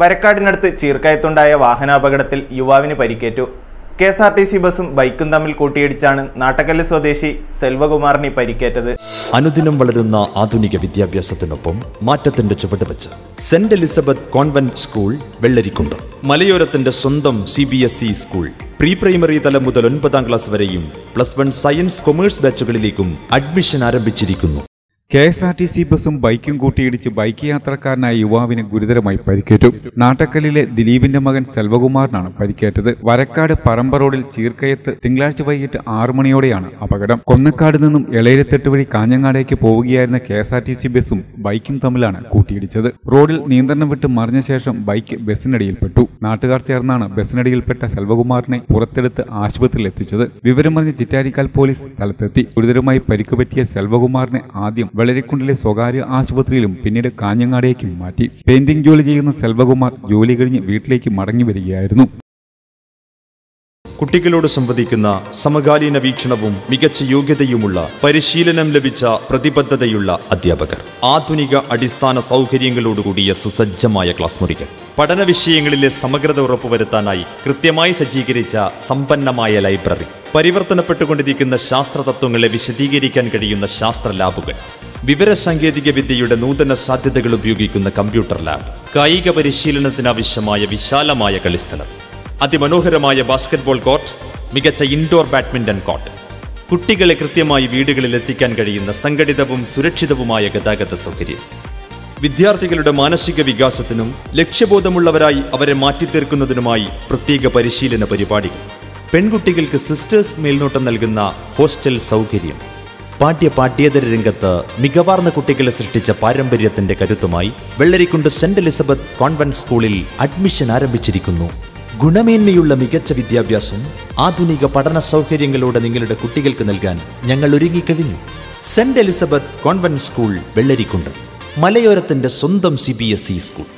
വരക്കാടിനടുത്ത് ചീർക്കയത്തുണ്ടായ വാഹനാപകടത്തിൽ യുവാവിന് പരിക്കേറ്റു. K S R T C ബസും ബൈക്കും തമ്മിൽ കൂട്ടിയിടിച്ചാണ് നാട്ടക്കല്ല് സ്വദേശി സെൽവകുമാറിന് പരിക്കേറ്റത്. അനുദിനം വളരുന്ന ആധുനിക വിദ്യാഭ്യാസത്തിനൊപ്പം മാറ്റത്തിന്റെ ചുവട് വെച്ച് Saint Elizabeth convent school Vellarikkundu. മലയോരത്തിന്റെ സ്വന്തം C B S E school. Pre primary തലം മുതൽ ഒൻപതാം ക്ലാസ് വരെയും പ്ലസ് വൺ സയൻസ് കൊമേഴ്സ് ബാച്ചുകളിലേക്കും അഡ്മിഷൻ ആരംഭിച്ചിരിക്കുന്നു. K S R T C ബസും ബൈക്കും കൂട്ടിയിടിച്ച് ബൈക്ക് യാത്രക്കാരനായ യുവാവിന് ഗുരുതരമായി പരിക്കേറ്റു. നാട്ടക്കല്ലിലെ ദിലീപിന്റെ മകൻ സെൽവകുമാറിനാണ് പരിക്കേറ്റത്. വരക്കാട് പറമ്പ റോഡിൽ ചീർക്കയത്ത് തിങ്കളാഴ്ച വൈകിട്ട് ആറു മണിയോടെയാണ് അപകടം. കൊന്നക്കാട് നിന്നും എളയിരത്തെട്ട് വഴി കാഞ്ഞങ്ങാടേക്ക് പോവുകയായിരുന്ന K S R T C ബസും ബൈക്കും തമ്മിലാണ് കൂട്ടിയിടിച്ചത്. റോഡിൽ നിയന്ത്രണം വിട്ട് മറിഞ്ഞ ശേഷം ബൈക്ക് ബസ്സിനടിയിൽപ്പെട്ടു. നാട്ടുകാർ ചേർന്നാണ് ബസ്സിനടിയിൽപ്പെട്ട സെൽവകുമാറിനെ പുറത്തെടുത്ത് ആശുപത്രിയിൽ എത്തിച്ചത് വിവരമറിഞ്ഞ് ചിറ്റാരിക്കാൽ പോലീസ് സ്ഥലത്തെത്തി. ഗുരുതരമായി പരിക്കുപറ്റിയ സെൽവകുമാറിനെ ആദ്യം വെള്ളരിക്കുണ്ടിലെ സ്വകാര്യ ആശുപത്രിയിലും പിന്നീട് കാഞ്ഞങ്ങാടേക്കും മാറ്റി. പെയിന്റിംഗ് ജോലി ചെയ്യുന്ന സെൽവകുമാർ ജോലി കഴിഞ്ഞ് വീട്ടിലേക്ക് മടങ്ങി വരികയായിരുന്നു. കുട്ടികളോട് സംവദിക്കുന്ന സമകാലീന വീക്ഷണവും മികച്ച യോഗ്യതയുമുള്ള പരിശീലനം ലഭിച്ച പ്രതിബദ്ധതയുള്ള അധ്യാപകർ. ആധുനിക അടിസ്ഥാന സൗകര്യങ്ങളോടുകൂടിയ സുസജ്ജമായ ക്ലാസ് മുറികൾ. പഠന വിഷയങ്ങളിലെ സമഗ്രത ഉറപ്പുവരുത്താനായി കൃത്യമായി സജ്ജീകരിച്ച സമ്പന്നമായ ലൈബ്രറി. പരിവർത്തനപ്പെട്ടുകൊണ്ടിരിക്കുന്ന ശാസ്ത്രതത്വങ്ങളെ വിശദീകരിക്കാൻ കഴിയുന്ന ശാസ്ത്ര ലാബുകൾ. വിവരസാങ്കേതിക വിദ്യയുടെ നൂതന സാധ്യതകൾ ഉപയോഗിക്കുന്ന കമ്പ്യൂട്ടർ ലാബ് കായിക പരിശീലനത്തിനാവശ്യമായ വിശാലമായ കളിസ്ഥലം അതിമനോഹരമായ ബാസ്കറ്റ്ബോൾ കോർട്ട് മികച്ച ഇൻഡോർ ബാഡ്മിന്റൺ കോർട്ട് കുട്ടികളെ കൃത്യമായി വീടുകളിൽ എത്തിക്കാൻ കഴിയുന്ന സംഘടിതവും സുരക്ഷിതവുമായ ഗതാഗത സൗകര്യം. വിദ്യാർത്ഥികളുടെ മാനസിക വികാസത്തിനും ലക്ഷ്യബോധമുള്ളവരായി അവരെ മാറ്റിത്തീർക്കുന്നതിനുമായി പ്രത്യേക പരിശീലന പരിപാടികൾ പെൺകുട്ടികൾക്ക് സിസ്റ്റേഴ്സ് മേൽനോട്ടം നൽകുന്ന ഹോസ്റ്റൽ സൗകര്യം. പാഠ്യ പാഠ്യേതര രംഗത്ത് മികവാർന്ന കുട്ടികളെ സൃഷ്ടിച്ച പാരമ്പര്യത്തിന്റെ കരുത്തുമായി വെള്ളരിക്കുണ്ട് സെന്റ് എലിസബത്ത് കോൺവെന്റ് സ്കൂളിൽ അഡ്മിഷൻ ആരംഭിച്ചിരിക്കുന്നു. ഗുണമേന്മയുള്ള മികച്ച വിദ്യാഭ്യാസം ആധുനിക പഠന സൗകര്യങ്ങളോടെ നിങ്ങളുടെ കുട്ടികൾക്ക് നൽകാൻ ഞങ്ങൾ ഒരുങ്ങിക്കഴിഞ്ഞു. Saint Elizabeth convent school Vellarikkundu മലയോരത്തിന്റെ സ്വന്തം C B S E school.